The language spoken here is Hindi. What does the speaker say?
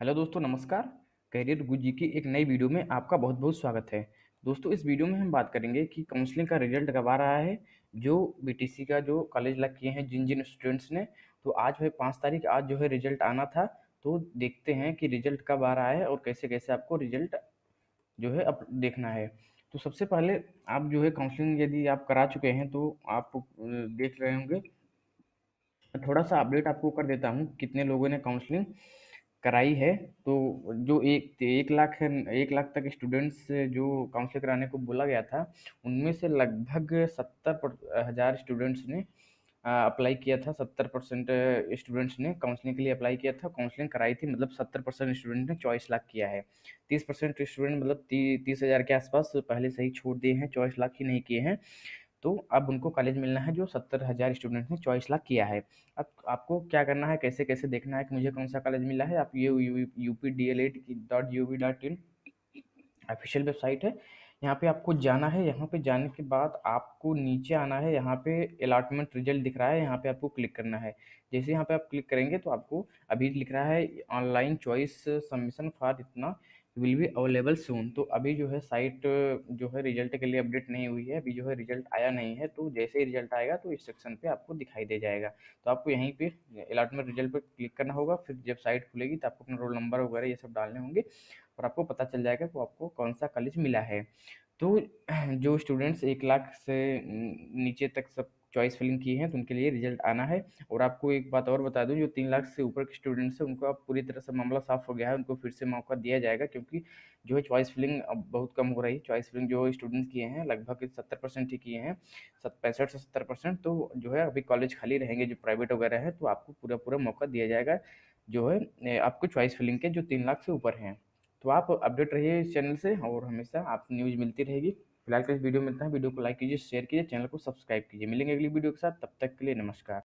हेलो दोस्तों, नमस्कार। करियर गुरु जी की एक नई वीडियो में आपका बहुत बहुत स्वागत है। दोस्तों, इस वीडियो में हम बात करेंगे कि काउंसलिंग का रिज़ल्ट कब आ रहा है, जो बीटीसी का जो कॉलेज लग किए हैं, जिन जिन स्टूडेंट्स ने तो आज है पाँच तारीख, आज जो है रिज़ल्ट आना था तो देखते हैं कि रिज़ल्ट कब आ रहा है और कैसे कैसे आपको रिज़ल्ट जो है अब देखना है। तो सबसे पहले आप जो है काउंसलिंग यदि आप करा चुके हैं तो आप देख रहे होंगे। थोड़ा सा अपडेट आपको कर देता हूँ, कितने लोगों ने काउंसलिंग कराई है तो जो एक एक लाख एक लाख तक स्टूडेंट्स जो काउंसलिंग कराने को बोला गया था उनमें से लगभग सत्तर हज़ार स्टूडेंट्स ने अप्लाई किया था सत्तर परसेंट स्टूडेंट्स ने काउंसलिंग के लिए अप्लाई किया था काउंसलिंग कराई थी मतलब सत्तर परसेंट स्टूडेंट ने चॉइस लाख किया है। तीस परसेंट स्टूडेंट मतलब ती, तीस हज़ार के आसपास पहले से ही छोड़ दिए हैं चॉइस लाख ही नहीं किए हैं। तो अब उनको कॉलेज मिलना है जो सत्तर हज़ार स्टूडेंट ने चॉइस लाख किया है। अब आपको क्या करना है, कैसे कैसे देखना है कि मुझे कौन सा कॉलेज मिला है? आप ये U P D L Ed dot O V dot in official website है। यहाँ पे आपको जाना है। यहाँ पे जाने के बाद आपको नीचे आना है। यहाँ पे अलॉटमेंट रिज़ल्ट दिख रहा है। यहाँ पे आपको क्लिक करना है। जैसे यहाँ पे आप क्लिक करेंगे तो आपको अभी लिख रहा है ऑनलाइन चॉइस सबमिशन फॉर इतना विल बी अवेलेबल सून तो अभी जो है साइट जो है रिज़ल्ट के लिए अपडेट नहीं हुई है, अभी जो है रिज़ल्ट आया नहीं है तो जैसे ही रिज़ल्ट आएगा तो इस सेक्शन पे आपको दिखाई दे जाएगा। तो आपको यहीं पे अलाटमेंट रिज़ल्ट पे क्लिक करना होगा, फिर जब साइट खुलेगी तो आपको अपना रोल नंबर वगैरह ये सब डालने होंगे और आपको पता चल जाएगा कि आपको कौन सा कॉलेज मिला है। तो जो स्टूडेंट्स एक लाख से नीचे तक सब चॉइस फिलिंग की है तो उनके लिए रिज़ल्ट आना है। और आपको एक बात और बता दूँ, जो तीन लाख से ऊपर के स्टूडेंट्स हैं, उनको अब पूरी तरह से मामला साफ़ हो गया है, उनको फिर से मौका दिया जाएगा, क्योंकि जो है चॉइस फिलिंग अब बहुत कम हो रही है। चॉइस फिलिंग जो स्टूडेंट्स किए हैं, लगभग सत्तर परसेंट ही किए हैं पैंसठ से सत्तर परसेंट तो जो है अभी कॉलेज खाली रहेंगे, जो प्राइवेट वगैरह है तो आपको पूरा पूरा मौका दिया जाएगा, जो है आपको चॉइस फिलिंग के जो तीन लाख से ऊपर हैं। तो आप अपडेट रहिए इस चैनल से और हमेशा आप न्यूज़ मिलती रहेगी। फ़िलहाल के इस वीडियो मिलता है वीडियो को लाइक कीजिए, शेयर कीजिए, चैनल को सब्सक्राइब कीजिए। मिलेंगे अगली वीडियो के साथ। तब तक के लिए नमस्कार।